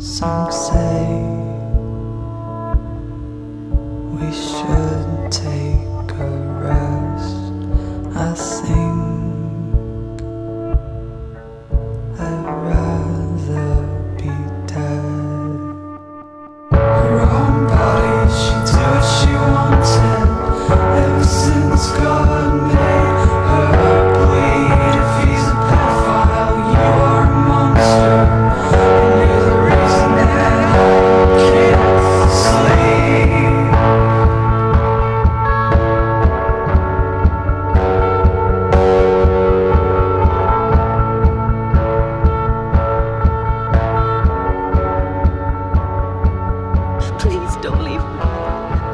Some say we should take a rest. I think I'd rather be dead. Her own body, she did what she wanted. Ever since God. Please don't leave me.